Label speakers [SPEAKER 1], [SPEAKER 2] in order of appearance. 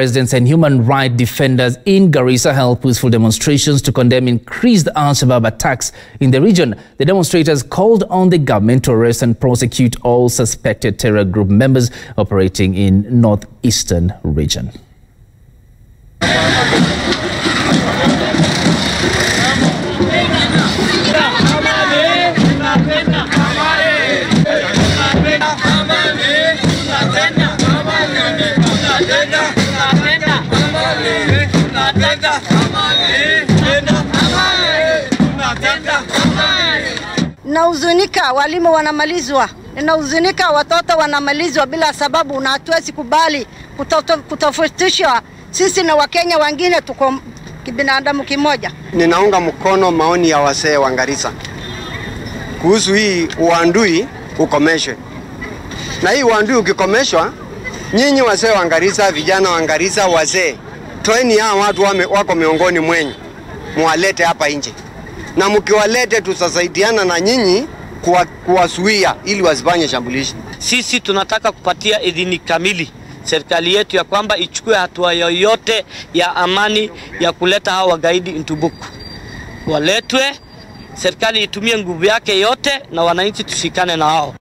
[SPEAKER 1] Residents and human rights defenders in Garissa held peaceful demonstrations to condemn increased Al-Shabaab attacks in the region. The demonstrators called on the government to arrest and prosecute all suspected terror group members operating in northeastern region.
[SPEAKER 2] Nahuzunika walimu wanamalizwa, ninahuzunika watoto wanamalizwa bila sababu, na hatuwezi kubali kutofautisha sisi na Wakenya wengine, tuko kibinadamu kimoja.
[SPEAKER 3] Ninaunga mkono maoni ya wasee wa Garissa kuhusu hii uandui ukomeshwe, na hii uandui ukikomeshwa, nyinyi wasee wa Garissa, vijana wa Garissa, wazee, toeni hawa watu wame, wako miongoni mwenyu, muwalete hapa nje na mkiwalete tutasaidiana na nyinyi kuwazuia ili wasifanye shambulishi.
[SPEAKER 4] Sisi tunataka kupatia idhini kamili serikali yetu ya kwamba ichukue hatua yoyote ya amani ya kuleta hawa wagaidi Ntubuku, waletwe, serikali itumie nguvu yake yote na wananchi tushikane na hao.